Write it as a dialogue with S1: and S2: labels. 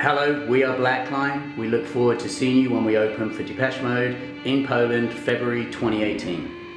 S1: Hello, we are Black Line. We look forward to seeing you when we open for Depeche Mode in Poland, February 2018.